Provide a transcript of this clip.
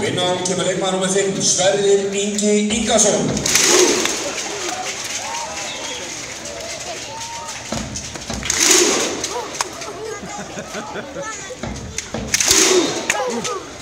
Vinnan kemur leikmaður nr. 5, Sverrir Ingi Ingarsson.